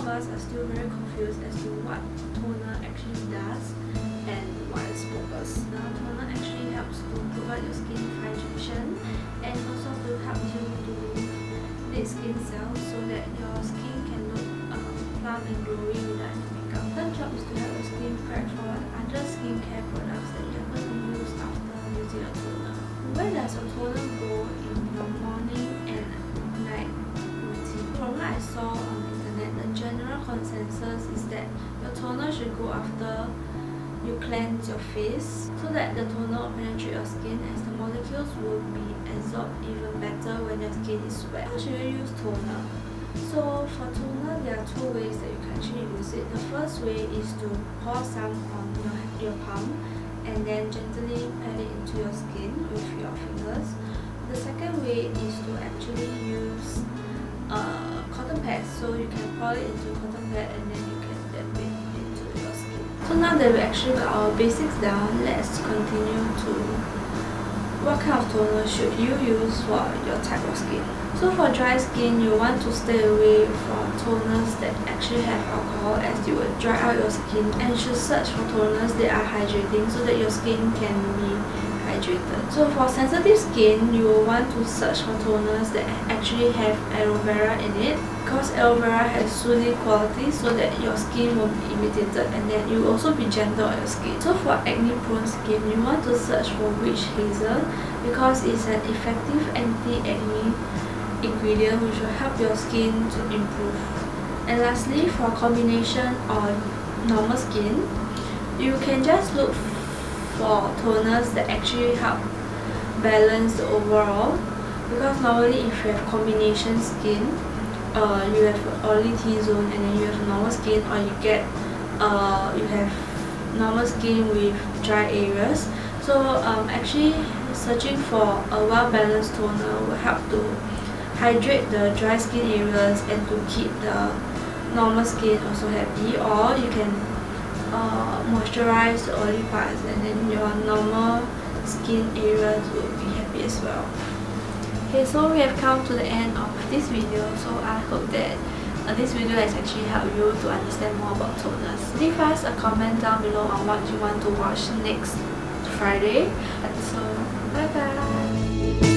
of us are still very confused as to what toner actually does and what its purpose. The toner actually helps to provide your skin hydration and also to help you to make skin cells so that your skin can look um, plump and glowy without any makeup. Her job is to help your skin prep for other skincare products that you are going to use after using a toner. Where does a toner go in your morning and night routine? From what I saw consensus is that your toner should go after you cleanse your face so that the toner will penetrate your skin as the molecules will be absorbed even better when your skin is wet. How should you use toner? So for toner, there are two ways that you can actually use it. The first way is to pour some on your, your palm and then gently pat it into your skin with your fingers. The second way is to actually use uh, cotton pads so you can pour it into cotton pad and then you can dip it into your skin. so now that we actually got our basics down, let's continue to what kind of toner should you use for your type of skin. So for dry skin, you want to stay away from toners that actually have alcohol as you would dry out your skin and should search for toners that are hydrating so that your skin can be hydrated. So for sensitive skin, you will want to search for toners that actually have aloe vera in it because aloe vera has soothing qualities so that your skin won't be irritated and then you will also be gentle on your skin. So for acne prone skin, you want to search for witch hazel because it's an effective anti-acne ingredient which will help your skin to improve. And lastly, for combination on normal skin, you can just look for toners that actually help balance the overall. Because normally if you have combination skin uh, you have oily T-zone and then you have normal skin or you get uh, you have normal skin with dry areas. So um, actually searching for a well-balanced toner will help to hydrate the dry skin areas and to keep the normal skin also happy. Or you can uh, moisturize the oily parts and then your normal skin areas will be happy as well. Okay, so we have come to the end of this video, so I hope that uh, this video has actually helped you to understand more about toners. Leave us a comment down below on what you want to watch next Friday episode. Bye bye!